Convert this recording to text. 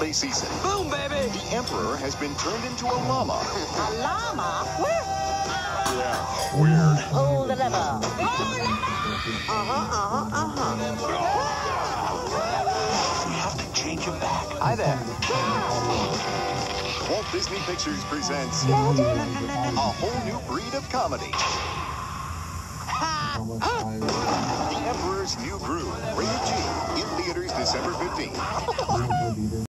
birthday season. Boom, baby! The Emperor has been turned into a llama. A llama? Where? Yeah, weird. Pull the oh, lever. Uh-huh, uh-huh, uh-huh. We have to change him back. Hi there. Walt Disney Pictures presents a whole new breed of comedy. The Emperor's New Groove, rated G, in theaters December 15th.